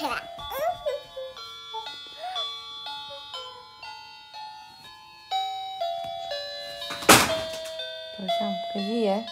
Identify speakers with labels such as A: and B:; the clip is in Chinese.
A: 投
B: 降，可是也。